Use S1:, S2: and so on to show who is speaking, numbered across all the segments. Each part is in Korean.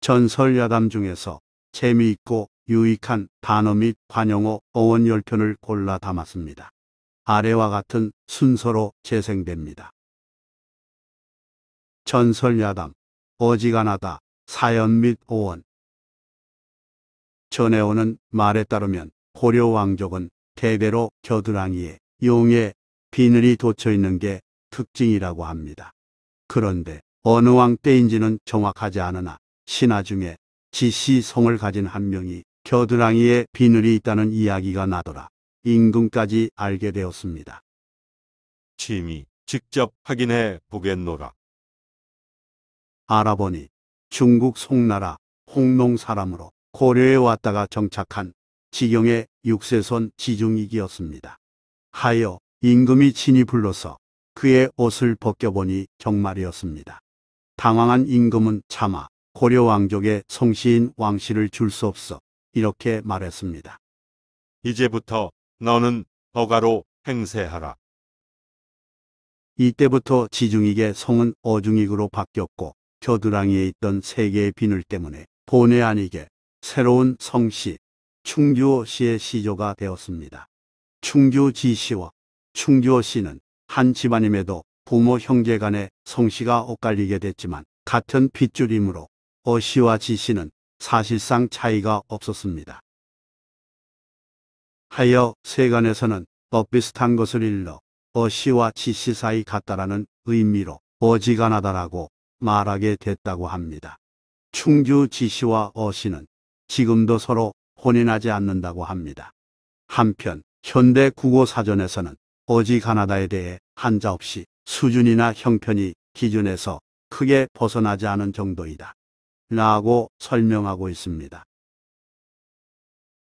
S1: 전설 야담 중에서 재미있고 유익한 단어 및 관용어 어원 10편을 골라 담았습니다. 아래와 같은 순서로 재생됩니다. 전설 야담, 어지간하다, 사연 및 어원. 전해오는 말에 따르면 고려 왕족은 대대로 겨드랑이에 용의 비늘이 돋쳐 있는 게 특징이라고 합니다. 그런데 어느 왕 때인지는 정확하지 않으나 신하 중에 지씨 성을 가진 한 명이 겨드랑이에 비늘이 있다는 이야기가 나더라. 임금까지 알게 되었습니다.
S2: 취미 직접 확인해 보겠노라.
S1: 알아보니 중국 송나라 홍농 사람으로 고려에 왔다가 정착한 지경의 육세손 지중익이었습니다. 하여 임금이 친히 불러서 그의 옷을 벗겨보니 정말이었습니다. 당황한 임금은 차마 고려 왕족의 성시인 왕씨를 줄 수 없어 이렇게 말했습니다.
S2: 이제부터 너는 허가로 행세하라.
S1: 이때부터 지중익의 성은 어중익으로 바뀌었고 겨드랑이에 있던 세 개의 비늘 때문에 본의 아니게 새로운 성씨 충주호 씨의 시조가 되었습니다. 충주지 씨와 충주호 씨는 한 집안임에도 부모 형제 간의 성씨가 엇갈리게 됐지만 같은 핏줄이므로 어 씨와 지 씨는 사실상 차이가 없었습니다. 하여 세간에서는 엇비슷한 것을 일러 어 씨와 지씨 사이 같다라는 의미로 어지간하다라고 말하게 됐다고 합니다. 충주 지 씨와 어 씨는 지금도 서로 혼인하지 않는다고 합니다. 한편 현대 국어 사전에서는 어지간하다에 대해 한자 없이 수준이나 형편이 기준에서 크게 벗어나지 않은 정도이다. 라고 설명하고 있습니다.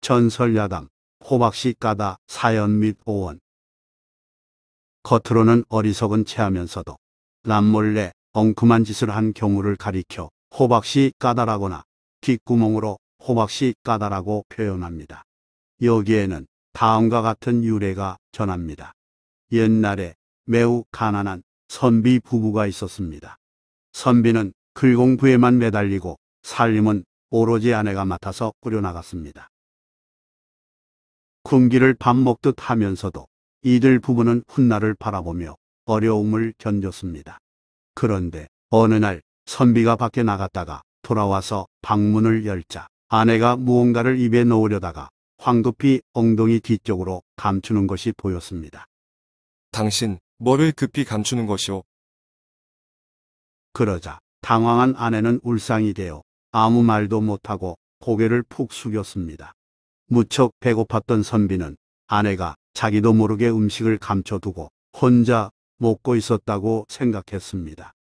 S1: 전설야담, 호박씨 까다 사연 및 오원. 겉으로는 어리석은 체하면서도 남몰래 엉큼한 짓을 한 경우를 가리켜 호박씨 까다라거나 귓구멍으로 호박씨 까다라고 표현합니다. 여기에는 다음과 같은 유래가 전합니다. 옛날에 매우 가난한 선비 부부가 있었습니다. 선비는 글공부에만 매달리고 살림은 오로지 아내가 맡아서 꾸려나갔습니다. 군기를 밥 먹듯 하면서도 이들 부부는 훗날을 바라보며 어려움을 견뎠습니다. 그런데 어느 날 선비가 밖에 나갔다가 돌아와서 방문을 열자 아내가 무언가를 입에 넣으려다가 황급히 엉덩이 뒤쪽으로 감추는 것이 보였습니다.
S3: 당신 뭐를 급히 감추는 것이오?
S1: 그러자 당황한 아내는 울상이 되어 아무 말도 못하고 고개를 푹 숙였습니다. 무척 배고팠던 선비는 아내가 자기도 모르게 음식을 감춰두고 혼자 먹고 있었다고 생각했습니다.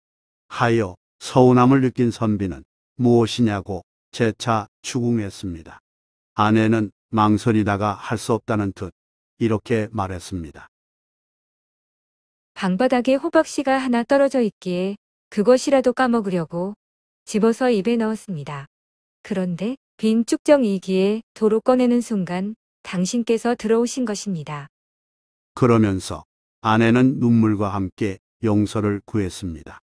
S1: 하여 서운함을 느낀 선비는 무엇이냐고 재차 추궁했습니다. 아내는 망설이다가 할 수 없다는 듯 이렇게 말했습니다.
S4: 방바닥에 호박씨가 하나 떨어져 있기에 그것이라도 까먹으려고 집어서 입에 넣었습니다. 그런데 빈 쭉정이기에 도로 꺼내는 순간 당신께서 들어오신 것입니다.
S1: 그러면서 아내는 눈물과 함께 용서를 구했습니다.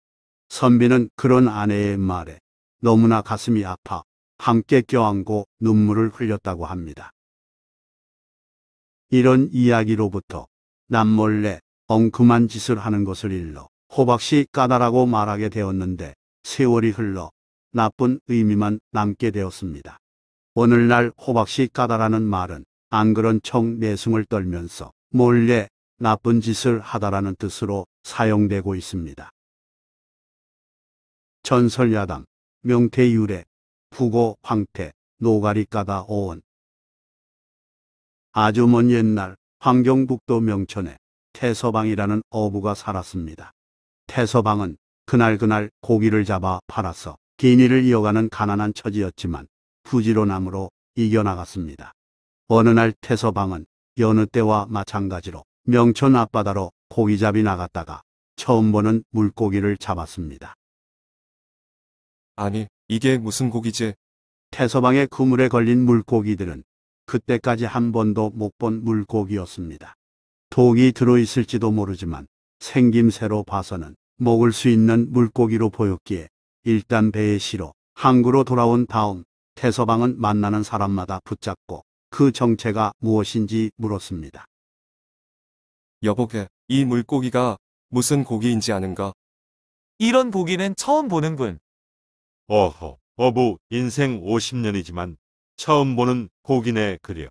S1: 선비는 그런 아내의 말에 너무나 가슴이 아파 함께 껴안고 눈물을 흘렸다고 합니다. 이런 이야기로부터 남몰래 엉큼한 짓을 하는 것을 일러 호박씨 까다라고 말하게 되었는데 세월이 흘러 나쁜 의미만 남게 되었습니다. 오늘날 호박씨 까다라는 말은 안 그런 척 내숭을 떨면서 몰래 나쁜 짓을 하다라는 뜻으로 사용되고 있습니다. 전설야담, 명태유래, 부고 황태, 노가리 까다 오원. 아주 먼 옛날 환경북도 명천에 태서방이라는 어부가 살았습니다. 태서방은 그날그날 고기를 잡아 팔아서 기니를 이어가는 가난한 처지였지만 부지런함으로 이겨나갔습니다. 어느 날 태서방은 여느 때와 마찬가지로 명천 앞바다로 고기잡이 나갔다가 처음 보는 물고기를 잡았습니다.
S3: 아니, 이게 무슨 고기지?
S1: 태서방의 그물에 걸린 물고기들은 그때까지 한 번도 못 본 물고기였습니다. 독이 들어있을지도 모르지만 생김새로 봐서는 먹을 수 있는 물고기로 보였기에 일단 배에 실어 항구로 돌아온 다음 태서방은 만나는 사람마다 붙잡고 그 정체가 무엇인지 물었습니다.
S3: 여보게, 이 물고기가 무슨 고기인지 아는가?
S5: 이런 고기는 처음 보는군.
S2: 어허, 어부 인생 50년이지만 처음 보는 고기네 그려.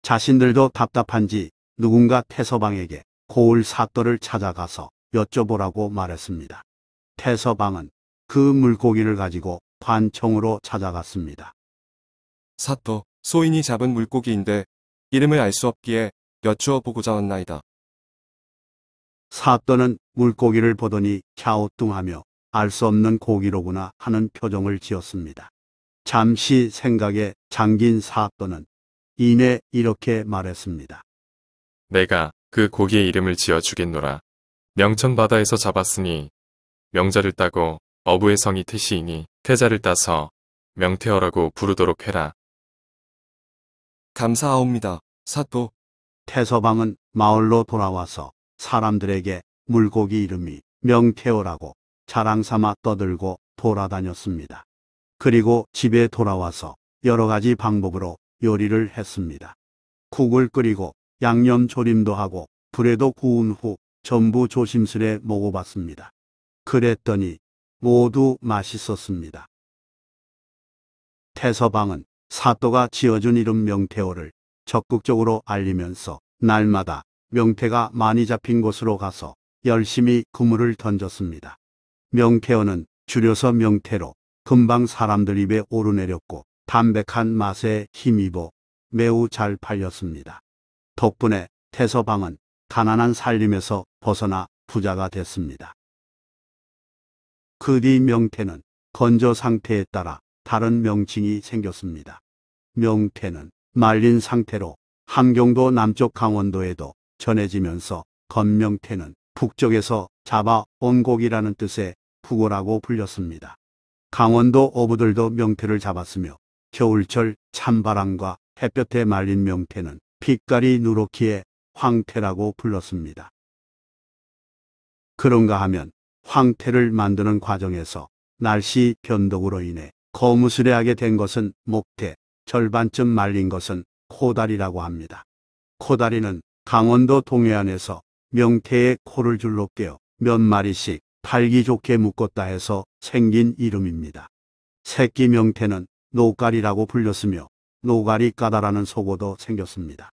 S1: 자신들도 답답한지 누군가 태서방에게 고을 사또를 찾아가서 여쭤보라고 말했습니다. 태서방은 그 물고기를 가지고 관청으로 찾아갔습니다.
S3: 사또, 소인이 잡은 물고기인데 이름을 알 수 없기에 여쭈어 보고자 왔나이다.
S1: 사또는 물고기를 보더니 갸우뚱하며 알 수 없는 고기로구나 하는 표정을 지었습니다. 잠시 생각에 잠긴 사또는 이내 이렇게 말했습니다.
S6: 내가 그 고기의 이름을 지어 주겠노라. 명천 바다에서 잡았으니 명자를 따고 어부의 성이 태시이니 태자를 따서 명태어라고 부르도록 해라.
S3: 감사하옵니다. 사또,
S1: 태서방은 마을로 돌아와서 사람들에게 물고기 이름이 명태어라고 자랑삼아 떠들고 돌아다녔습니다. 그리고 집에 돌아와서 여러 가지 방법으로 요리를 했습니다. 국을 끓이고 양념 조림도 하고 불에도 구운 후 전부 조심스레 먹어봤습니다. 그랬더니 모두 맛있었습니다. 태서방은 사또가 지어준 이름 명태호를 적극적으로 알리면서 날마다 명태가 많이 잡힌 곳으로 가서 열심히 그물을 던졌습니다. 명태어는 줄여서 명태로 금방 사람들 입에 오르내렸고 담백한 맛에 힘입어 매우 잘 팔렸습니다. 덕분에 태서방은 가난한 살림에서 벗어나 부자가 됐습니다. 그 뒤 명태는 건조 상태에 따라 다른 명칭이 생겼습니다. 명태는 말린 상태로 함경도 남쪽 강원도에도 전해지면서 건명태는 북쪽에서 잡아 온 고기라는 뜻의 북어라고 불렸습니다. 강원도 어부들도 명태를 잡았으며 겨울철 찬바람과 햇볕에 말린 명태는 빛깔이 누렇기에 황태라고 불렀습니다. 그런가 하면 황태를 만드는 과정에서 날씨 변덕으로 인해 거무스레하게 된 것은 목태, 절반쯤 말린 것은 코다리라고 합니다. 코다리는 강원도 동해안에서 명태의 코를 줄로 깨어 몇 마리씩 팔기 좋게 묶었다 해서 생긴 이름입니다. 새끼 명태는 노가리라고 불렸으며 노가리 까다라는 속어도 생겼습니다.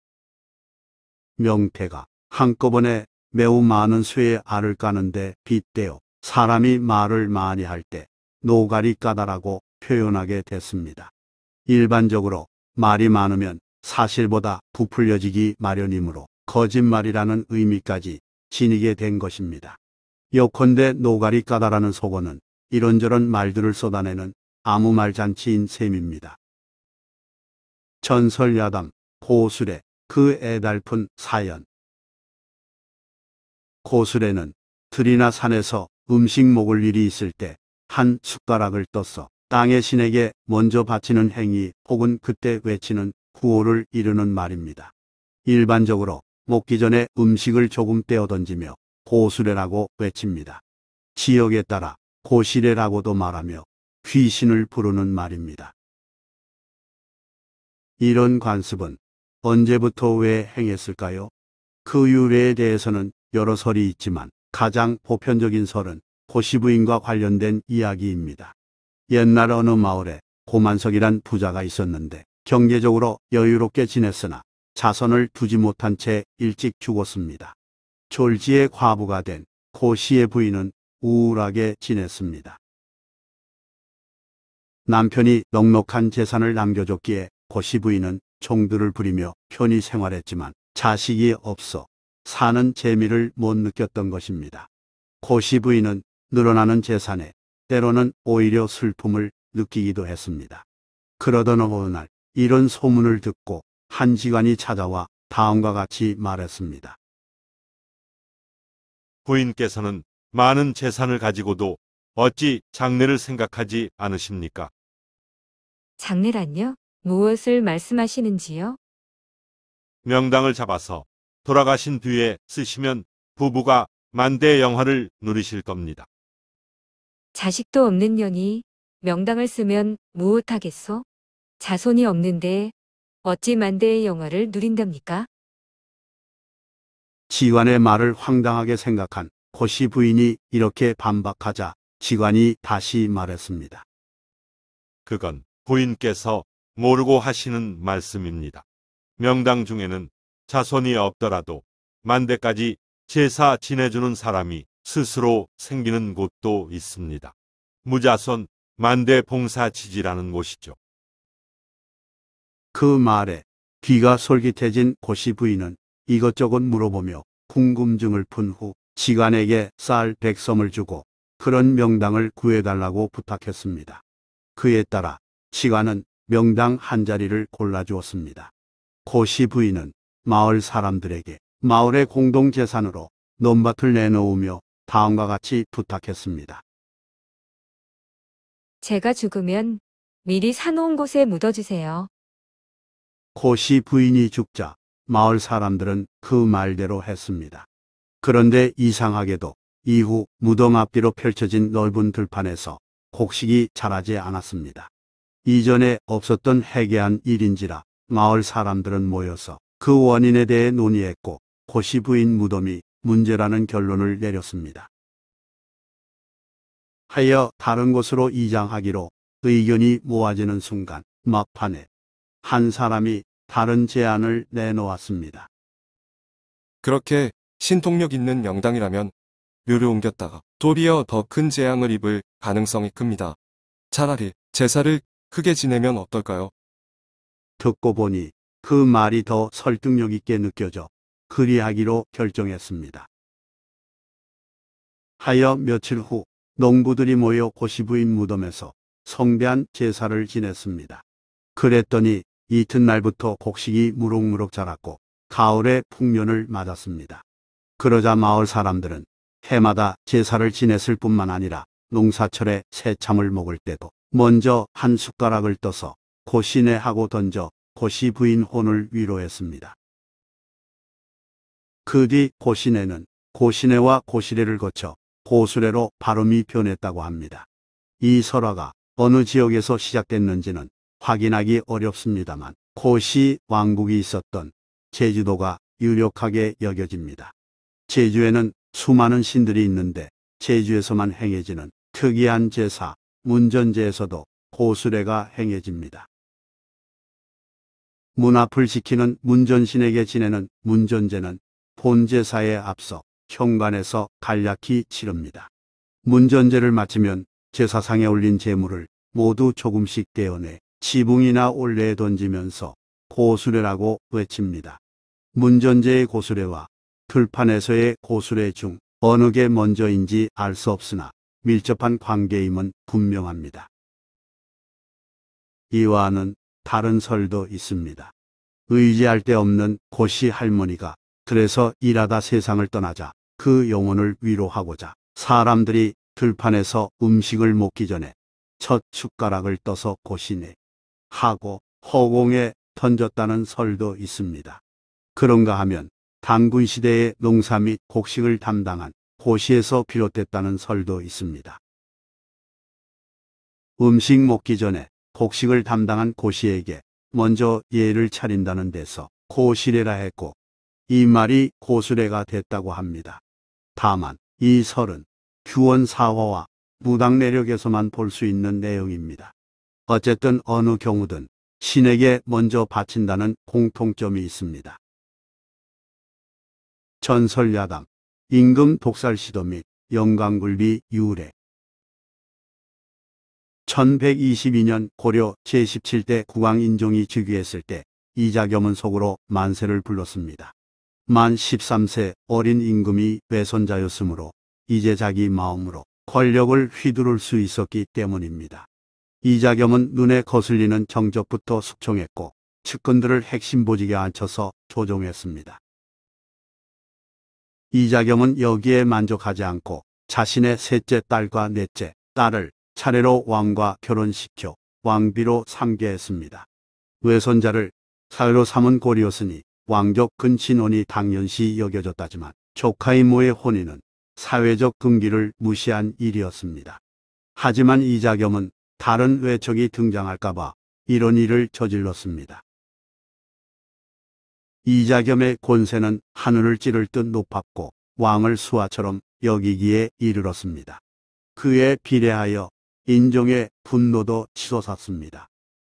S1: 명태가 한꺼번에 매우 많은 쇠의 알을 까는데 빗대어 사람이 말을 많이 할 때 노가리 까다라고 표현하게 됐습니다. 일반적으로 말이 많으면 사실보다 부풀려지기 마련이므로 거짓말이라는 의미까지 지니게 된 것입니다. 요컨대 노가리 까다라는 속어는 이런저런 말들을 쏟아내는 아무 말 잔치인 셈입니다. 전설야담 고술의 그 애달픈 사연 고술에는 들이나 산에서 음식 먹을 일이 있을 때 한 숟가락을 떠서 땅의 신에게 먼저 바치는 행위 혹은 그때 외치는 구호를 이르는 말입니다. 일반적으로 먹기 전에 음식을 조금 떼어 던지며 고수레라고 외칩니다. 지역에 따라 고시레라고도 말하며 귀신을 부르는 말입니다. 이런 관습은 언제부터 왜 행했을까요? 그 유래에 대해서는 여러 설이 있지만 가장 보편적인 설은 고시부인과 관련된 이야기입니다. 옛날 어느 마을에 고만석이란 부자가 있었는데 경제적으로 여유롭게 지냈으나 자손을 두지 못한 채 일찍 죽었습니다. 졸지에 과부가 된 고씨의 부인은 우울하게 지냈습니다. 남편이 넉넉한 재산을 남겨줬기에 고씨 부인은 종들을 부리며 편히 생활했지만 자식이 없어 사는 재미를 못 느꼈던 것입니다. 고씨 부인은 늘어나는 재산에 때로는 오히려 슬픔을 느끼기도 했습니다. 그러던 어느 날 이런 소문을 듣고 한 지관이 찾아와 다음과 같이 말했습니다.
S2: 부인께서는 많은 재산을 가지고도 어찌 장래를 생각하지 않으십니까?
S4: 장례란요? 무엇을 말씀하시는지요?
S2: 명당을 잡아서 돌아가신 뒤에 쓰시면 부부가 만대 영화를 누리실 겁니다.
S4: 자식도 없는 년이 명당을 쓰면 무엇하겠소? 자손이 없는데 어찌 만대의 영화를 누린답니까?
S1: 지관의 말을 황당하게 생각한 고시 부인이 이렇게 반박하자 지관이 다시 말했습니다.
S2: 그건 부인께서 모르고 하시는 말씀입니다. 명당 중에는 자손이 없더라도 만대까지 제사 지내주는 사람이 스스로 생기는 곳도 있습니다. 무자손 만대 봉사지지라는 곳이죠.
S1: 그 말에 귀가 솔깃해진 고시 부인은 이것저것 물어보며 궁금증을 푼 후 지관에게 쌀 백섬을 주고 그런 명당을 구해달라고 부탁했습니다. 그에 따라 지관은 명당 한 자리를 골라주었습니다. 고시 부인은 마을 사람들에게 마을의 공동 재산으로 논밭을 내놓으며 다음과 같이 부탁했습니다.
S4: 제가 죽으면 미리 사놓은 곳에 묻어주세요.
S1: 고시 부인이 죽자 마을 사람들은 그 말대로 했습니다. 그런데 이상하게도 이후 무덤 앞뒤로 펼쳐진 넓은 들판에서 곡식이 자라지 않았습니다. 이전에 없었던 해괴한 일인지라 마을 사람들은 모여서 그 원인에 대해 논의했고 고시 부인 무덤이 문제라는 결론을 내렸습니다. 하여 다른 곳으로 이장하기로 의견이 모아지는 순간 막판에 한 사람이 다른 제안을 내놓았습니다.
S3: 그렇게 신통력 있는 명당이라면 묘를 옮겼다가 도리어 더 큰 재앙을 입을 가능성이 큽니다. 차라리 제사를 크게 지내면 어떨까요?
S1: 듣고 보니 그 말이 더 설득력 있게 느껴져 그리하기로 결정했습니다. 하여 며칠 후 농부들이 모여 고시부인 무덤에서 성대한 제사를 지냈습니다. 그랬더니 이튿날부터 곡식이 무럭무럭 자랐고 가을의 풍년을 맞았습니다. 그러자 마을 사람들은 해마다 제사를 지냈을 뿐만 아니라 농사철에 새참을 먹을 때도 먼저 한 숟가락을 떠서 고시내 하고 던져 고시 부인 혼을 위로했습니다. 그 뒤 고시내는 고시내와 고시래를 거쳐 고수래로 발음이 변했다고 합니다. 이 설화가 어느 지역에서 시작됐는지는 확인하기 어렵습니다만 고시 왕국이 있었던 제주도가 유력하게 여겨집니다. 제주에는 수많은 신들이 있는데 제주에서만 행해지는 특이한 제사, 문전제에서도 고수래가 행해집니다. 문 앞을 지키는 문전신에게 지내는 문전제는 본제사에 앞서 현관에서 간략히 치릅니다. 문전제를 마치면 제사상에 올린 제물을 모두 조금씩 떼어내 지붕이나 올레에 던지면서 고수레라고 외칩니다. 문전제의 고수레와 들판에서의 고수레 중 어느 게 먼저인지 알 수 없으나 밀접한 관계임은 분명합니다. 이와는 다른 설도 있습니다. 의지할 데 없는 고시 할머니가 들에서 일하다 세상을 떠나자 그 영혼을 위로하고자 사람들이 들판에서 음식을 먹기 전에 첫 숟가락을 떠서 고시네 하고 허공에 던졌다는 설도 있습니다. 그런가 하면 단군 시대의 농사 및 곡식을 담당한 고시에서 비롯됐다는 설도 있습니다. 음식 먹기 전에 곡식을 담당한 고시에게 먼저 예를 차린다는 데서 고시래라 했고 이 말이 고수래가 됐다고 합니다. 다만 이 설은 규원 사화와 무당 내력에서만 볼 수 있는 내용입니다. 어쨌든 어느 경우든 신에게 먼저 바친다는 공통점이 있습니다. 전설야당, 임금 독살 시도 및 영광굴비 유래 1122년 고려 제17대 국왕 인종이 즉위했을 때 이자겸은 속으로 만세를 불렀습니다. 만 13세 어린 임금이 외손자였으므로 이제 자기 마음으로 권력을 휘두를 수 있었기 때문입니다. 이자겸은 눈에 거슬리는 정적부터 숙청했고 측근들을 핵심 보직에 앉혀서 조종했습니다. 이자겸은 여기에 만족하지 않고 자신의 셋째 딸과 넷째 딸을 차례로 왕과 결혼시켜 왕비로 삼게 했습니다. 외손자를 사회로 삼은 고리였으니 왕족 근친혼이 당연시 여겨졌다지만 조카 이모의 혼인은 사회적 금기를 무시한 일이었습니다. 하지만 이자겸은 다른 외척이 등장할까봐 이런 일을 저질렀습니다. 이자겸의 권세는 하늘을 찌를 듯 높았고 왕을 수하처럼 여기기에 이르렀습니다. 그에 비례하여 인종의 분노도 치솟았습니다.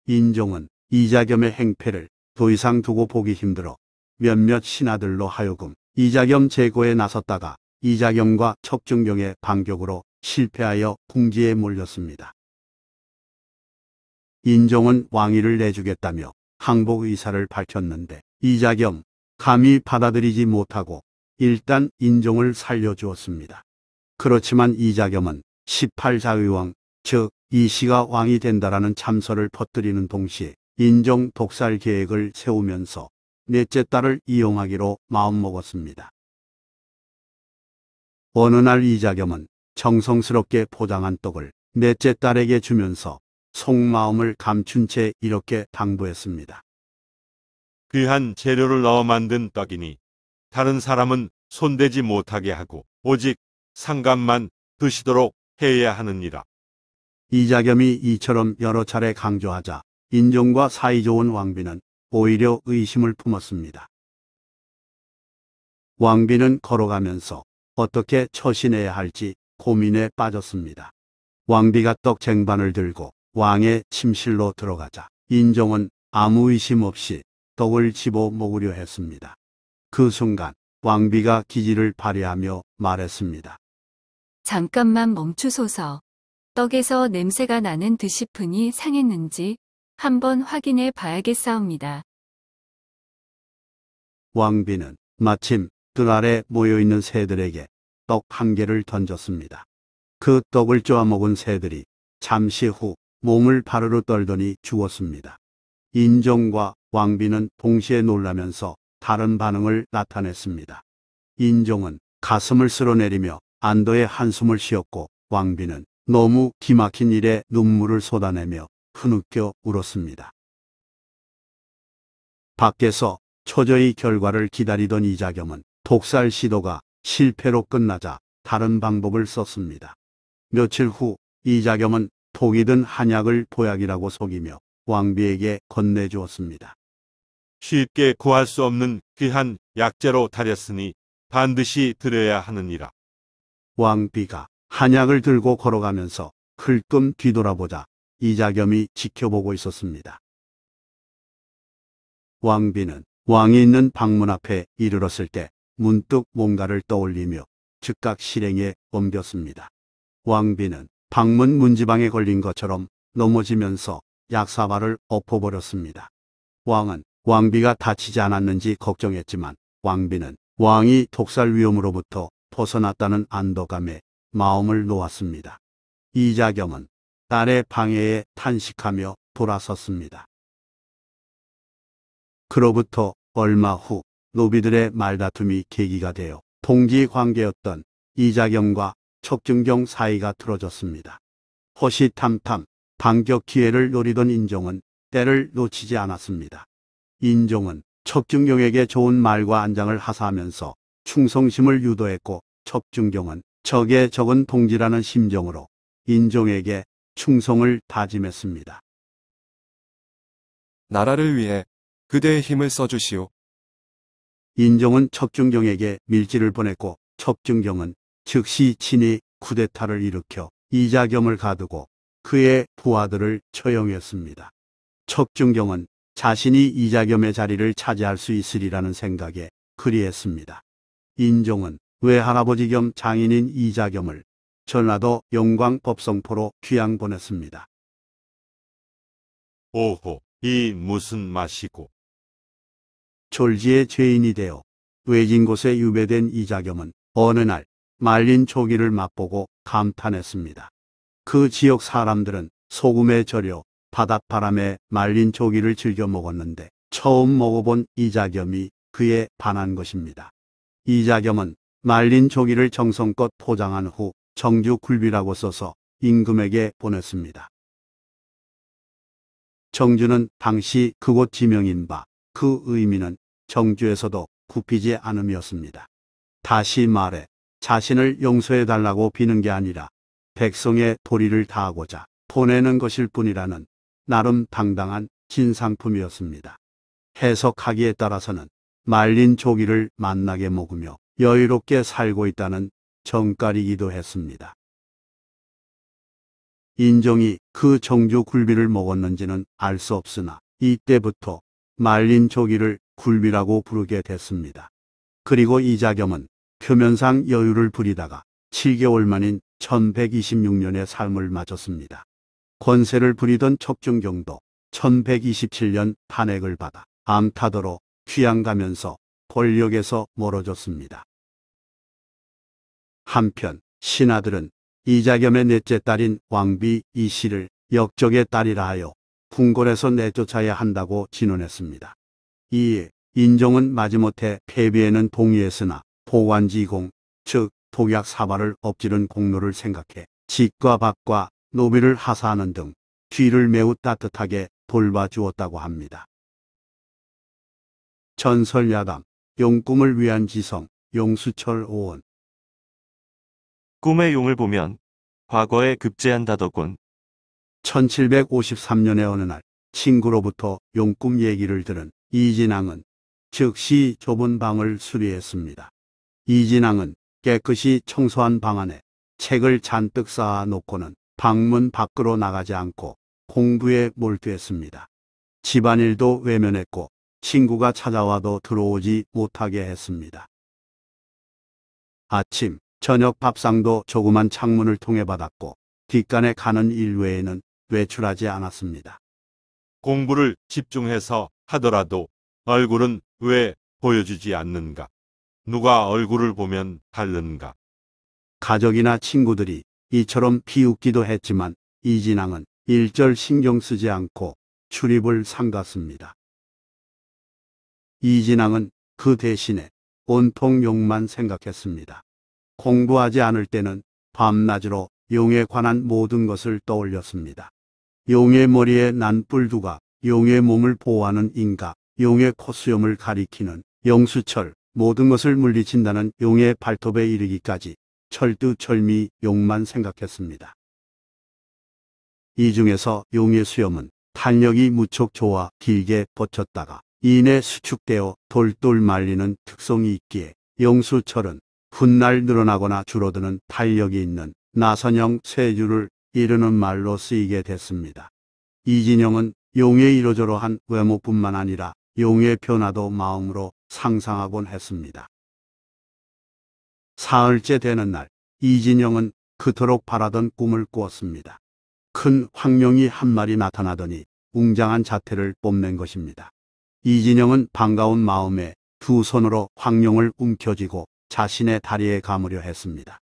S1: 인종은 이자겸의 행패를 더 이상 두고 보기 힘들어 몇몇 신하들로 하여금 이자겸 제거에 나섰다가 이자겸과 척중경의 반격으로 실패하여 궁지에 몰렸습니다. 인종은 왕위를 내주겠다며 항복 의사를 밝혔는데 이자겸 감히 받아들이지 못하고 일단 인종을 살려주었습니다. 그렇지만 이자겸은 18자의왕, 즉 이씨가 왕이 된다라는 참설을 퍼뜨리는 동시에 인종 독살 계획을 세우면서 넷째 딸을 이용하기로 마음먹었습니다. 어느 날 이자겸은 정성스럽게 포장한 떡을 넷째 딸에게 주면서 속마음을 감춘 채 이렇게 당부했습니다.
S2: 귀한 재료를 넣어 만든 떡이니 다른 사람은 손대지 못하게 하고 오직 상감만 드시도록 해야 하느니라.
S1: 이자겸이 이처럼 여러 차례 강조하자 인종과 사이좋은 왕비는 오히려 의심을 품었습니다. 왕비는 걸어가면서 어떻게 처신해야 할지 고민에 빠졌습니다. 왕비가 떡 쟁반을 들고 왕의 침실로 들어가자 인종은 아무 의심 없이 떡을 집어 먹으려 했습니다. 그 순간 왕비가 기지를 발휘하며 말했습니다.
S7: 잠깐만 멈추소서. 떡에서 냄새가 나는 드시푼이 상했는지 한번 확인해 봐야겠사옵니다.
S1: 왕비는 마침 뜰 아래 모여있는 새들에게 떡 한 개를 던졌습니다. 그 떡을 쪼아먹은 새들이 잠시 후 몸을 바르르 떨더니 죽었습니다. 인종과 왕비는 동시에 놀라면서 다른 반응을 나타냈습니다. 인종은 가슴을 쓸어내리며 안도의 한숨을 쉬었고 왕비는 너무 기막힌 일에 눈물을 쏟아내며 흐느껴 울었습니다. 밖에서 초저히 결과를 기다리던 이자겸은 독살 시도가 실패로 끝나자 다른 방법을 썼습니다. 며칠 후 이자겸은 독이 든 한약을 보약이라고 속이며 왕비에게 건네주었습니다.
S2: 쉽게 구할 수 없는 귀한 약재로 다렸으니 반드시 드려야 하느니라.
S1: 왕비가 한약을 들고 걸어가면서 흘끔 뒤돌아보자 이자겸이 지켜보고 있었습니다. 왕비는 왕이 있는 방문 앞에 이르렀을 때 문득 뭔가를 떠올리며 즉각 실행에 옮겼습니다. 왕비는 방문 문지방에 걸린 것처럼 넘어지면서 약사발을 엎어버렸습니다. 왕은 왕비가 다치지 않았는지 걱정했지만 왕비는 왕이 독살 위험으로부터 벗어났다는 안도감에 마음을 놓았습니다. 이자겸은 딸의 방해에 탄식하며 돌아섰습니다. 그로부터 얼마 후 노비들의 말다툼이 계기가 되어 동지 관계였던 이자겸과 척준경 사이가 틀어졌습니다. 호시탐탐 반격 기회를 노리던 인종은 때를 놓치지 않았습니다. 인종은 척준경에게 좋은 말과 안장을 하사하면서 충성심을 유도했고 척준경은 적의 적은 동지라는 심정으로 인종에게 충성을 다짐했습니다.
S3: 나라를 위해 그대의 힘을 써주시오.
S1: 인종은 척준경에게 밀지를 보냈고 척준경은 즉시 친히 쿠데타를 일으켜 이자겸을 가두고 그의 부하들을 처형했습니다. 척준경은 자신이 이자겸의 자리를 차지할 수 있으리라는 생각에 그리했습니다. 인종은 외할아버지 겸 장인인 이자겸을 전라도 영광 법성포로 귀양 보냈습니다.
S2: 오호, 이 무슨 맛이고.
S1: 졸지의 죄인이 되어 외진 곳에 유배된 이자겸은 어느 날 말린 조기를 맛보고 감탄했습니다. 그 지역 사람들은 소금에 절여 바닷바람에 말린 조기를 즐겨 먹었는데 처음 먹어본 이자겸이 그에 반한 것입니다. 이자겸은 말린 조기를 정성껏 포장한 후 정주 굴비라고 써서 임금에게 보냈습니다. 정주는 당시 그곳 지명인 바 그 의미는 정주에서도 굽히지 않음이었습니다. 다시 말해 자신을 용서해 달라고 비는 게 아니라 백성의 도리를 다하고자 보내는 것일 뿐이라는 나름 당당한 진상품이었습니다. 해석하기에 따라서는 말린 조기를 만나게 먹으며 여유롭게 살고 있다는 정깔이기도 했습니다. 인정이 그 정주 굴비를 먹었는지는 알 수 없으나 이때부터 말린 조기를 굴비라고 부르게 됐습니다. 그리고 이자겸은 표면상 여유를 부리다가 7개월 만인 1126년의 삶을 마쳤습니다. 권세를 부리던 척중경도 1127년 탄핵을 받아 암타도로 귀양가면서 권력에서 멀어졌습니다. 한편 신하들은 이자겸의 넷째 딸인 왕비 이씨를 역적의 딸이라 하여 궁궐에서 내쫓아야 한다고 진언했습니다. 이에 인종은 마지못해 패배에는 동의했으나 보관지공, 즉 독약 사발을 엎지른 공로를 생각해 직과 박과 노비를 하사하는 등 뒤를 매우 따뜻하게 돌봐주었다고 합니다. 전설야담, 용꿈을 위한 지성, 용수철 오원
S8: 꿈의 용을 보면 과거에 급제한다더군.
S1: 1753년의 어느 날 친구로부터 용꿈 얘기를 들은 이진왕은 즉시 좁은 방을 수리했습니다. 이진왕은 깨끗이 청소한 방 안에 책을 잔뜩 쌓아 놓고는 방문 밖으로 나가지 않고 공부에 몰두했습니다. 집안일도 외면했고 친구가 찾아와도 들어오지 못하게 했습니다. 아침, 저녁 밥상도 조그만 창문을 통해 받았고 뒷간에 가는 일 외에는 외출하지 않았습니다.
S2: 공부를 집중해서 하더라도 얼굴은 왜 보여주지 않는가? 누가 얼굴을 보면 다른가?
S1: 가족이나 친구들이 이처럼 비웃기도 했지만 이진왕은 일절 신경 쓰지 않고 출입을 삼갔습니다. 이진왕은 그 대신에 온통 용만 생각했습니다. 공부하지 않을 때는 밤낮으로 용에 관한 모든 것을 떠올렸습니다. 용의 머리에 난 뿔두가, 용의 몸을 보호하는 인가, 용의 콧수염을 가리키는 영수철, 모든 것을 물리친다는 용의 발톱에 이르기까지 철두철미 용만 생각했습니다. 이 중에서 용의 수염은 탄력이 무척 좋아 길게 뻗쳤다가 이내 수축되어 돌돌 말리는 특성이 있기에 용수철은 훗날 늘어나거나 줄어드는 탄력이 있는 나선형 쇠주를 이르는 말로 쓰이게 됐습니다. 이진영은 용의 이러저러한 외모뿐만 아니라 용의 변화도 마음으로 상상하곤 했습니다. 사흘째 되는 날, 이진영은 그토록 바라던 꿈을 꾸었습니다. 큰 황룡이 한 마리 나타나더니 웅장한 자태를 뽐낸 것입니다. 이진영은 반가운 마음에 두 손으로 황룡을 움켜쥐고 자신의 다리에 감으려 했습니다.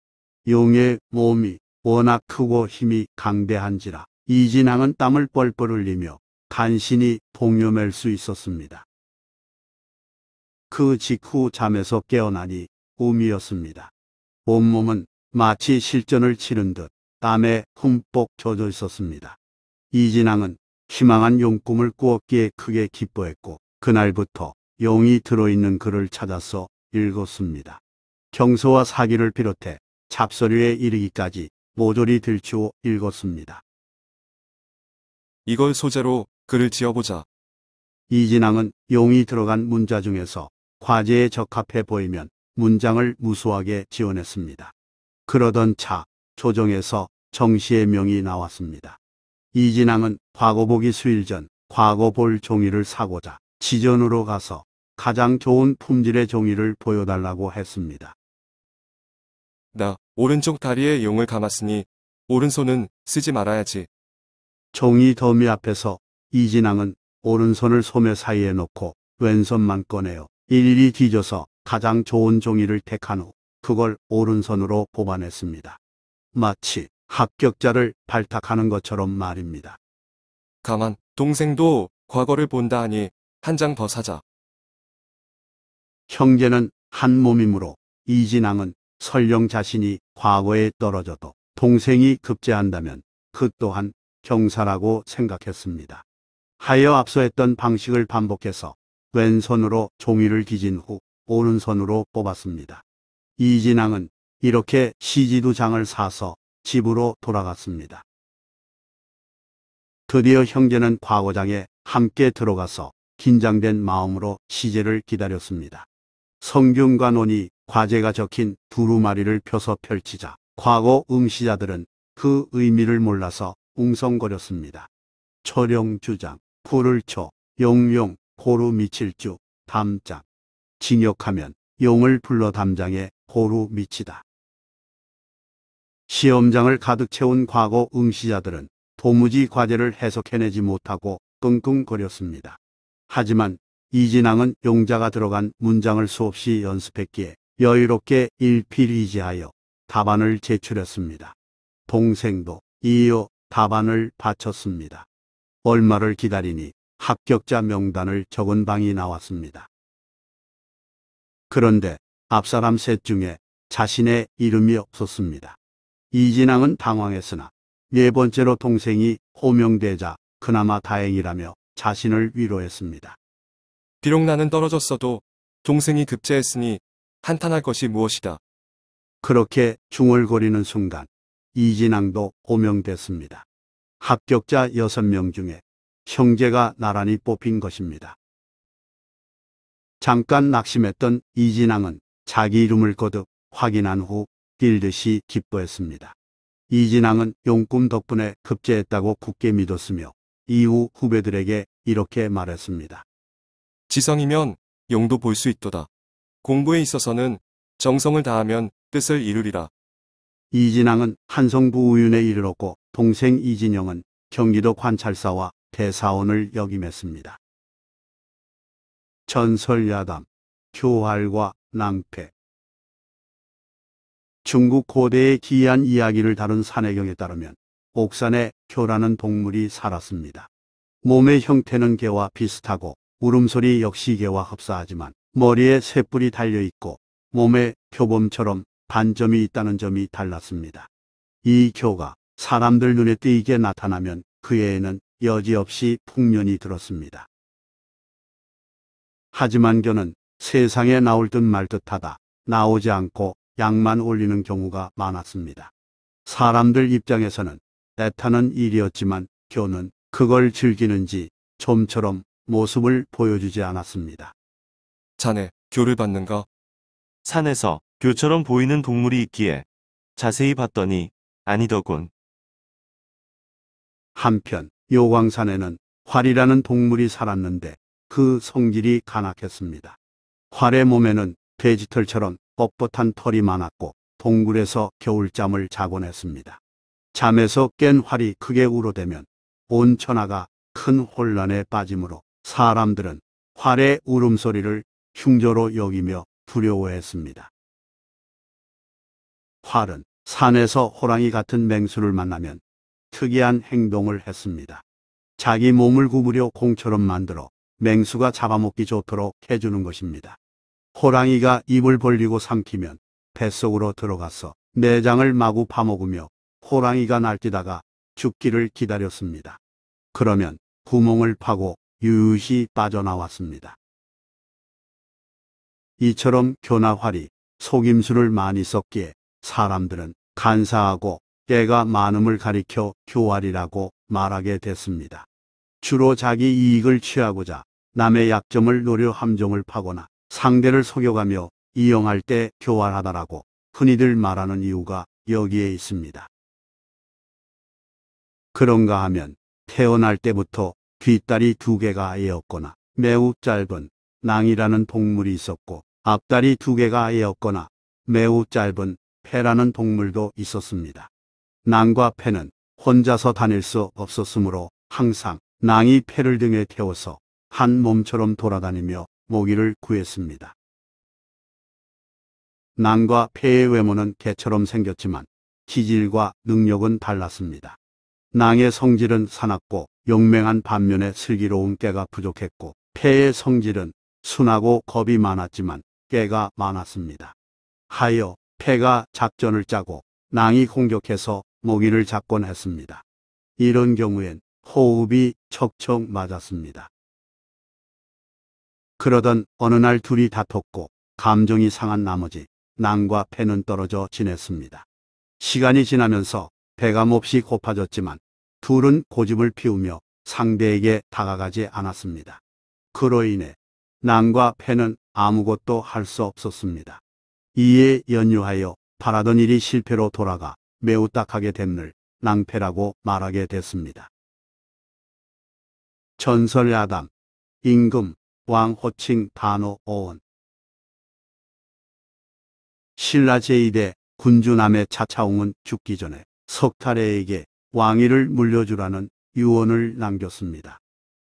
S1: 용의 몸이 워낙 크고 힘이 강대한지라 이진왕은 땀을 뻘뻘 흘리며 간신히 동요맬 수 있었습니다. 그 직후 잠에서 깨어나니 꿈이었습니다. 온몸은 마치 실전을 치른 듯 땀에 흠뻑 젖어 있었습니다. 이진왕은 희망한 용꿈을 꾸었기에 크게 기뻐했고 그날부터 용이 들어있는 글을 찾아서 읽었습니다. 경서와 사기를 비롯해 잡서류에 이르기까지 모조리 들추어 읽었습니다.
S3: 이걸 소재로 글을 지어보자.
S1: 이진왕은 용이 들어간 문자 중에서 과제에 적합해 보이면 문장을 무수하게 지원했습니다. 그러던 차 조정에서 정시의 명이 나왔습니다. 이진왕은 과거 보기 수일 전 과거 볼 종이를 사고자 지전으로 가서 가장 좋은 품질의 종이를 보여달라고 했습니다.
S3: 나 오른쪽 다리에 용을 감았으니 오른손은 쓰지 말아야지.
S1: 종이 더미 앞에서 이진왕은 오른손을 소매 사이에 놓고 왼손만 꺼내어 일일이 뒤져서 가장 좋은 종이를 택한 후 그걸 오른손으로 뽑아냈습니다. 마치 합격자를 발탁하는 것처럼 말입니다.
S3: 가만, 동생도 과거를 본다 하니 한 장 더 사자.
S1: 형제는 한 몸이므로 이진왕은 설령 자신이 과거에 떨어져도 동생이 급제한다면 그 또한 경사라고 생각했습니다. 하여 앞서 했던 방식을 반복해서 왼손으로 종이를 뒤진 후 오른손으로 뽑았습니다. 이진왕은 이렇게 시지두 장을 사서 집으로 돌아갔습니다. 드디어 형제는 과거장에 함께 들어가서 긴장된 마음으로 시제를 기다렸습니다. 성균과 논이 과제가 적힌 두루마리를 펴서 펼치자 과거 응시자들은 그 의미를 몰라서 웅성거렸습니다. 초령주장, 불을초, 용용, 고루 미칠주, 담장. 징역하면 용을 불러 담장에 고루 미치다. 시험장을 가득 채운 과거 응시자들은 도무지 과제를 해석해내지 못하고 끙끙거렸습니다. 하지만 이진왕은 용자가 들어간 문장을 수없이 연습했기에 여유롭게 일필이지하여 답안을 제출했습니다. 동생도 이어 답안을 바쳤습니다. 얼마를 기다리니 합격자 명단을 적은 방이 나왔습니다. 그런데 앞사람 셋 중에 자신의 이름이 없었습니다. 이진왕은 당황했으나 네 번째로 동생이 호명되자 그나마 다행이라며 자신을 위로했습니다.
S3: 비록 나는 떨어졌어도 동생이 급제했으니 한탄할 것이 무엇이다.
S1: 그렇게 중얼거리는 순간 이진왕도 호명됐습니다. 합격자 6명 중에 형제가 나란히 뽑힌 것입니다. 잠깐 낙심했던 이진왕은 자기 이름을 거듭 확인한 후 뛸듯이 기뻐했습니다. 이진왕은 용꿈 덕분에 급제했다고 굳게 믿었으며 이후 후배들에게 이렇게 말했습니다.
S3: 지성이면 용도 볼 수 있도다. 공부에 있어서는 정성을 다하면 뜻을 이루리라.
S1: 이진왕은 한성부 우윤에 이르렀고 동생 이진영은 경기도 관찰사와 대사원을 역임했습니다. 전설 야담, 교활과 낭패 중국 고대의 기이한 이야기를 다룬 산해경에 따르면 옥산에 교라는 동물이 살았습니다. 몸의 형태는 개와 비슷하고 울음소리 역시 개와 흡사하지만 머리에 쇠뿔이 달려있고 몸에 표범처럼 반점이 있다는 점이 달랐습니다. 이 교가 사람들 눈에 띄게 나타나면 그애에는 여지없이 풍년이 들었습니다. 하지만 교는 세상에 나올 듯 말 듯하다 나오지 않고 약만 올리는 경우가 많았습니다. 사람들 입장에서는 애타는 일이었지만 교는 그걸 즐기는지 좀처럼 모습을 보여주지 않았습니다.
S3: 자네, 교를 받는가?
S8: 산에서 교처럼 보이는 동물이 있기에 자세히 봤더니 아니더군.
S1: 한편 요광산에는 활이라는 동물이 살았는데 그 성질이 간악했습니다. 활의 몸에는 돼지털처럼 뻣뻣한 털이 많았고 동굴에서 겨울잠을 자곤 했습니다. 잠에서 깬 활이 크게 울어대면 온 천하가 큰 혼란에 빠지므로 사람들은 활의 울음소리를 흉조로 여기며 두려워했습니다. 활은 산에서 호랑이 같은 맹수를 만나면 특이한 행동을 했습니다. 자기 몸을 구부려 공처럼 만들어 맹수가 잡아먹기 좋도록 해주는 것입니다. 호랑이가 입을 벌리고 삼키면 뱃속으로 들어가서 내장을 마구 파먹으며 호랑이가 날뛰다가 죽기를 기다렸습니다. 그러면 구멍을 파고 유유히 빠져나왔습니다. 이처럼 교나활이 속임수를 많이 썼기에 사람들은 간사하고 깨가 많음을 가리켜 교활이라고 말하게 됐습니다. 주로 자기 이익을 취하고자 남의 약점을 노려 함정을 파거나 상대를 속여가며 이용할 때 교활하다라고 흔히들 말하는 이유가 여기에 있습니다. 그런가 하면 태어날 때부터 뒷다리 두 개가 아예였거나 매우 짧은 낭이라는 동물이 있었고 앞다리 두 개가 아예였거나 매우 짧은 패라는 동물도 있었습니다. 낭과 패는 혼자서 다닐 수 없었으므로 항상 낭이 패를 등에 태워서 한 몸처럼 돌아다니며 모기를 구했습니다. 낭과 패의 외모는 개처럼 생겼지만 기질과 능력은 달랐습니다. 낭의 성질은 사납고 용맹한 반면에 슬기로운 깨가 부족했고 패의 성질은 순하고 겁이 많았지만 깨가 많았습니다. 하여 패가 작전을 짜고 낭이 공격해서 모기를 잡곤 했습니다. 이런 경우엔 호흡이 척척 맞았습니다. 그러던 어느 날 둘이 다퉜고 감정이 상한 나머지 낭과 패는 떨어져 지냈습니다. 시간이 지나면서 배가 몹시 고파졌지만 둘은 고집을 피우며 상대에게 다가가지 않았습니다. 그로 인해 낭과 패는 아무것도 할 수 없었습니다. 이에 연유하여 바라던 일이 실패로 돌아가 매우 딱하게 됨을 낭패라고 말하게 됐습니다. 전설 야담, 임금, 왕 호칭 단호 오원 신라 제2대 군주남의 차차웅은 죽기 전에 석탈애에게 왕위를 물려주라는 유언을 남겼습니다.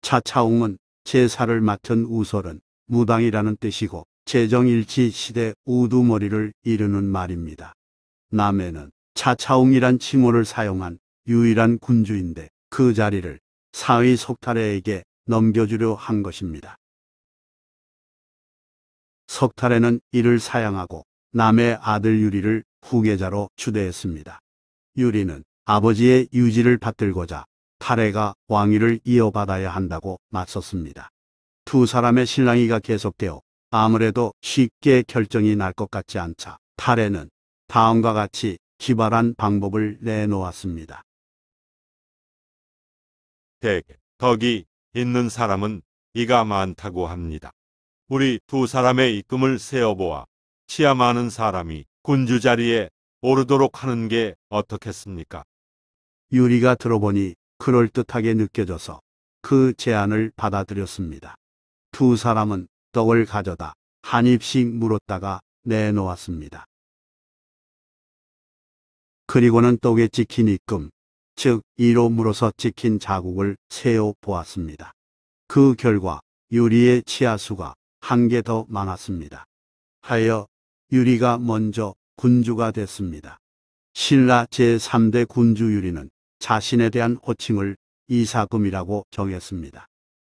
S1: 차차웅은 제사를 맡은 우설은 무당이라는 뜻이고 제정일치 시대 우두머리를 이르는 말입니다. 남해는 차차웅이란 칭호를 사용한 유일한 군주인데 그 자리를 사의 석탈애에게 넘겨주려 한 것입니다. 석탈애는 이를 사양하고 남의 아들 유리를 후계자로 추대했습니다. 유리는 아버지의 유지를 받들고자 탈애가 왕위를 이어받아야 한다고 맞섰습니다. 두 사람의 신랑이가 계속되어 아무래도 쉽게 결정이 날 것 같지 않자 탈애는 다음과 같이 기발한 방법을 내놓았습니다.
S2: 대개 덕이 있는 사람은 이가 많다고 합니다. 우리 두 사람의 입금을 세어보아 치아 많은 사람이 군주 자리에 오르도록 하는 게 어떻겠습니까?
S1: 유리가 들어보니 그럴듯하게 느껴져서 그 제안을 받아들였습니다. 두 사람은 떡을 가져다 한 입씩 물었다가 내놓았습니다. 그리고는 떡에 찍힌 입금, 즉 이로 물어서 찍힌 자국을 세어 보았습니다. 그 결과 유리의 치아수가 한 개 더 많았습니다. 하여 유리가 먼저 군주가 됐습니다. 신라 제3대 군주 유리는 자신에 대한 호칭을 이사금이라고 정했습니다.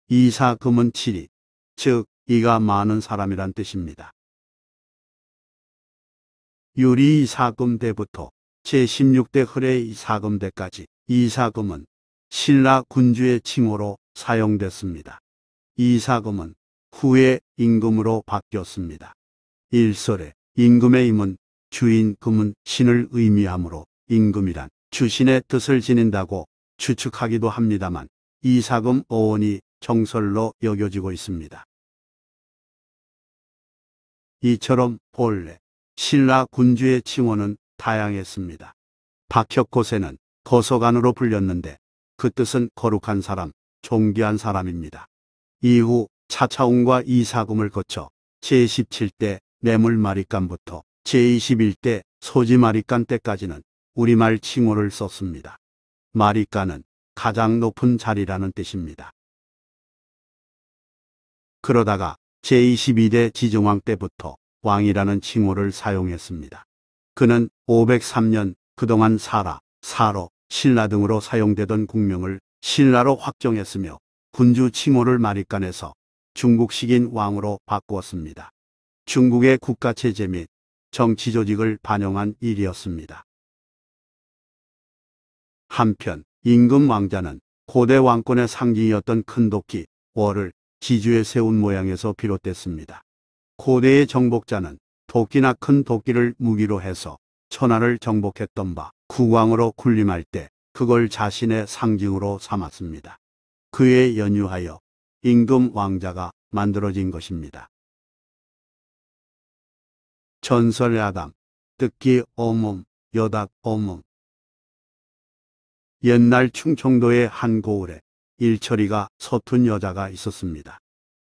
S1: 이사금은 7이, 즉 이가 많은 사람이란 뜻입니다. 유리 이사금 때부터 제16대 흐레 이사금 때까지 이사금은 신라 군주의 칭호로 사용됐습니다. 이사금은 후에 임금으로 바뀌었습니다. 일설에 임금의 임은 주인 금은 신을 의미하므로 임금이란 주신의 뜻을 지닌다고 추측하기도 합니다만 이사금 어원이 정설로 여겨지고 있습니다. 이처럼 본래 신라 군주의 칭호는 다양했습니다. 박혁고세는 거서관으로 불렸는데 그 뜻은 거룩한 사람, 존귀한 사람입니다. 이후 차차웅과 이사금을 거쳐 제17대 뇌물마리간부터 제21대 소지마리간 때까지는 우리말 칭호를 썼습니다. 마리간은 가장 높은 자리라는 뜻입니다. 그러다가 제22대 지정왕 때부터 왕이라는 칭호를 사용했습니다. 그는 503년 그동안 사라, 사로, 신라 등으로 사용되던 국명을 신라로 확정했으며 군주 칭호를 마리간에서 중국식인 왕으로 바꾸었습니다. 중국의 국가체제 및 정치 조직을 반영한 일이었습니다. 한편 임금 왕자는 고대 왕권의 상징이었던 큰 도끼, 월을 지주에 세운 모양에서 비롯됐습니다. 고대의 정복자는 도끼나 큰 도끼를 무기로 해서 천하를 정복했던 바 국왕으로 군림할 때 그걸 자신의 상징으로 삼았습니다. 그에 연유하여 임금 왕자가 만들어진 것입니다. 전설 야담, 듣기 어멈, 여닥 어멈. 옛날 충청도의 한 고을에 일처리가 서툰 여자가 있었습니다.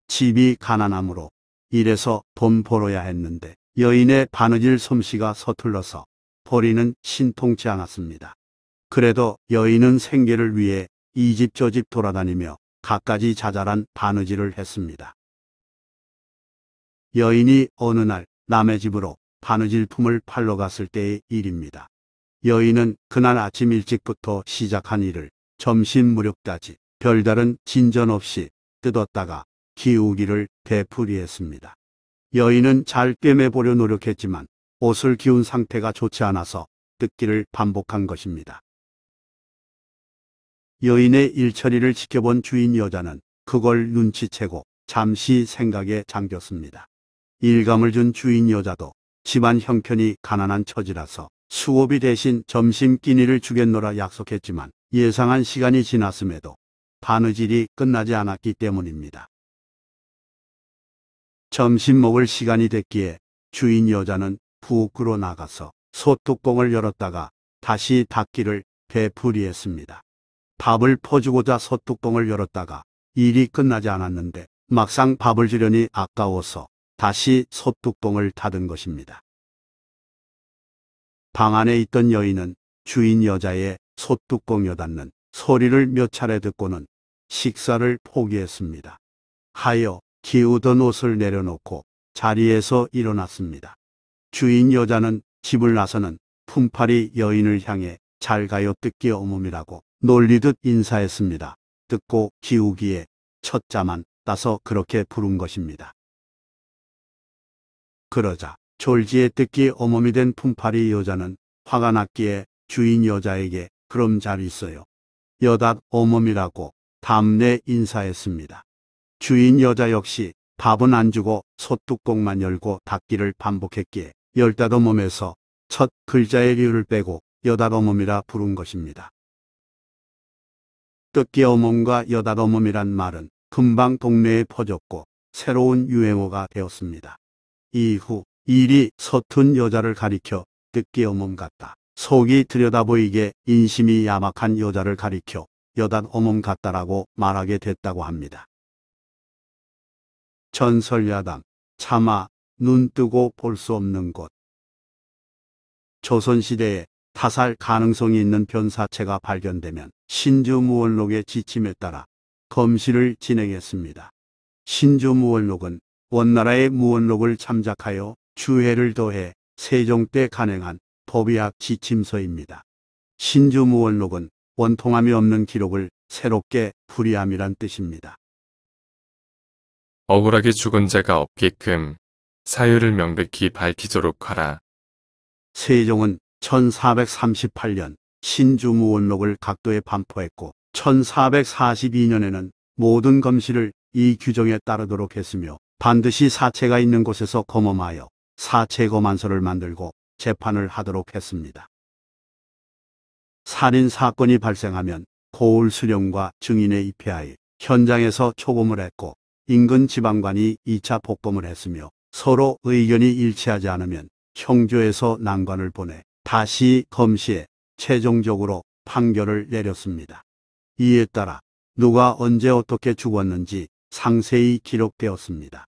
S1: 집이 가난함으로 일해서 돈 벌어야 했는데 여인의 바느질 솜씨가 서툴러서 벌이는 신통치 않았습니다. 그래도 여인은 생계를 위해 이 집 저 집 돌아다니며 갖가지 자잘한 바느질을 했습니다. 여인이 어느 날 남의 집으로 바느질품을 팔러 갔을 때의 일입니다. 여인은 그날 아침 일찍부터 시작한 일을 점심 무렵까지 별다른 진전 없이 뜯었다가 기우기를 되풀이했습니다. 여인은 잘 꿰매보려 노력했지만 옷을 기운 상태가 좋지 않아서 뜯기를 반복한 것입니다. 여인의 일처리를 지켜본 주인 여자는 그걸 눈치채고 잠시 생각에 잠겼습니다. 일감을 준 주인 여자도 집안 형편이 가난한 처지라서 수고비 대신 점심 끼니를 주겠노라 약속했지만 예상한 시간이 지났음에도 바느질이 끝나지 않았기 때문입니다. 점심 먹을 시간이 됐기에 주인 여자는 부엌으로 나가서 소뚜껑을 열었다가 다시 닫기를 되풀이했습니다. 밥을 퍼주고자 소뚜껑을 열었다가 일이 끝나지 않았는데 막상 밥을 주려니 아까워서 다시 소뚜껑을 닫은 것입니다. 방 안에 있던 여인은 주인 여자의 소뚜껑 여닫는 소리를 몇 차례 듣고는 식사를 포기했습니다. 하여 기우던 옷을 내려놓고 자리에서 일어났습니다. 주인 여자는 집을 나서는 품팔이 여인을 향해 잘 가요 뜯기 어멈이라고 놀리듯 인사했습니다. 듣고 기우기에 첫 자만 따서 그렇게 부른 것입니다. 그러자 졸지에 뜯기 어멈이 된 품팔이 여자는 화가 났기에 주인 여자에게 그럼 잘 있어요. 여닫 어멈이라고 담내 인사했습니다. 주인 여자 역시 밥은 안 주고 소뚜껑만 열고 닫기를 반복했기에 열다섯 몸에서 첫 글자의 리을 빼고 여다섯 몸이라 부른 것입니다. 뜯기 어멈과 여다섯 몸이란 말은 금방 동네에 퍼졌고 새로운 유행어가 되었습니다. 이후 일이 서툰 여자를 가리켜 뜯기 어멈 같다. 속이 들여다보이게 인심이 야박한 여자를 가리켜 여단 어멈 같다라고 말하게 됐다고 합니다. 전설야당 차마 눈 뜨고 볼 수 없는 곳 조선시대에 타살 가능성이 있는 변사체가 발견되면 신주무원록의 지침에 따라 검시를 진행했습니다. 신주무원록은 원나라의 무원록을 참작하여 주해를 더해 세종 때 간행한 법의학 지침서입니다. 신주무원록은 원통함이 없는 기록을 새롭게 풀이함이란 뜻입니다.
S6: 억울하게 죽은 자가 없게끔 사유를 명백히 밝히도록 하라.
S1: 세종은 1438년 신주무원록을 각도에 반포했고 1442년에는 모든 검시를 이 규정에 따르도록 했으며 반드시 사체가 있는 곳에서 검험하여 사체 검안서를 만들고 재판을 하도록 했습니다. 살인 사건이 발생하면 고을 수령과 증인에 입회하여 현장에서 초검을 했고 인근 지방관이 2차 복검을 했으며 서로 의견이 일치하지 않으면 형조에서 난관을 보내 다시 검시해 최종적으로 판결을 내렸습니다. 이에 따라 누가 언제 어떻게 죽었는지 상세히 기록되었습니다.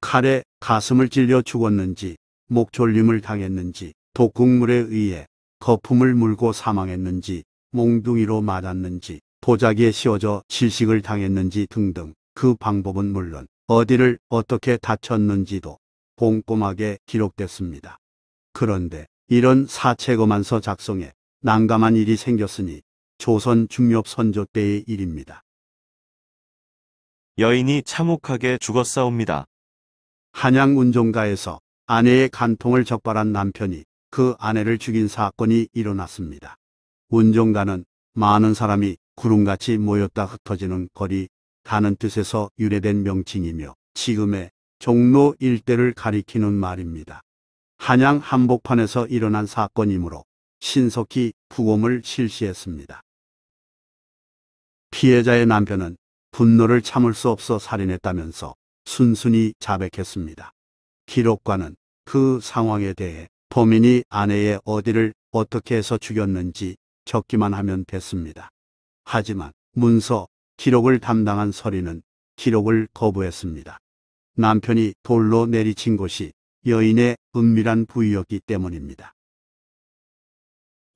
S1: 칼에 가슴을 찔려 죽었는지, 목졸림을 당했는지, 독국물에 의해 거품을 물고 사망했는지, 몽둥이로 맞았는지, 보자기에 씌워져 질식을 당했는지 등등 그 방법은 물론 어디를 어떻게 다쳤는지도 꼼꼼하게 기록됐습니다. 그런데 이런 사체검안서 작성에 난감한 일이 생겼으니 조선 중엽 선조 때의 일입니다.
S8: 여인이 참혹하게 죽었사옵니다.
S1: 한양 운종가에서 아내의 간통을 적발한 남편이 그 아내를 죽인 사건이 일어났습니다. 운종가는 많은 사람이 구름같이 모였다 흩어지는 거리 가는 뜻에서 유래된 명칭이며 지금의 종로 일대를 가리키는 말입니다. 한양 한복판에서 일어난 사건이므로 신속히 부검을 실시했습니다. 피해자의 남편은 분노를 참을 수 없어 살인했다면서 순순히 자백했습니다. 기록과는 그 상황에 대해 범인이 아내의 어디를 어떻게 해서 죽였는지 적기만 하면 됐습니다. 하지만 문서, 기록을 담당한 서리는 기록을 거부했습니다. 남편이 돌로 내리친 곳이 여인의 은밀한 부위였기 때문입니다.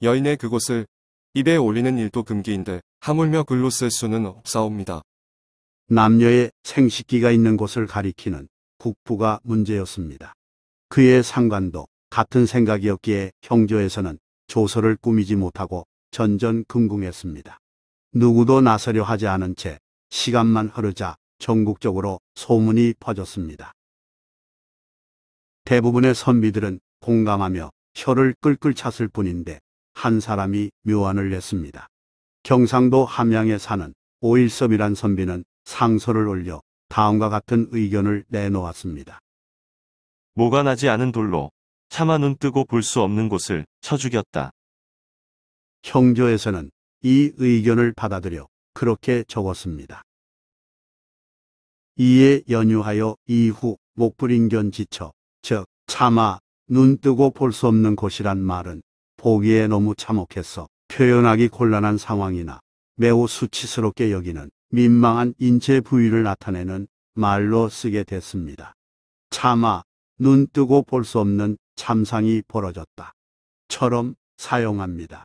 S3: 여인의 그곳을 입에 올리는 일도 금기인데 하물며 글로 쓸 수는 없사옵니다.
S1: 남녀의 생식기가 있는 곳을 가리키는 국부가 문제였습니다. 그의 상관도 같은 생각이었기에 형조에서는 조서를 꾸미지 못하고 전전긍긍했습니다. 누구도 나서려 하지 않은 채 시간만 흐르자 전국적으로 소문이 퍼졌습니다. 대부분의 선비들은 공감하며 혀를 끌끌 찼을 뿐인데 한 사람이 묘안을 냈습니다. 경상도 함양에 사는 오일섭이란 선비는 상소를 올려 다음과 같은 의견을 내놓았습니다.
S8: 모가 나지 않은 돌로 차마 눈 뜨고 볼 수 없는 곳을 쳐 죽였다.
S1: 형조에서는 이 의견을 받아들여 그렇게 적었습니다. 이에 연유하여 이후 목불인견 지처, 즉 차마 눈 뜨고 볼 수 없는 곳이란 말은 보기에 너무 참혹해서 표현하기 곤란한 상황이나 매우 수치스럽게 여기는 민망한 인체 부위를 나타내는 말로 쓰게 됐습니다. 차마 눈 뜨고 볼 수 없는 참상이 벌어졌다. 처럼 사용합니다.